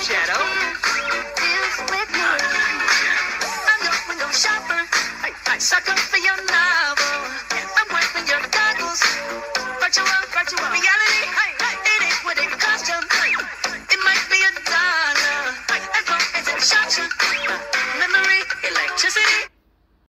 Shadow. Deals with me. Not you, Shadow. I'm your window shopper. Hey, hey, sucker.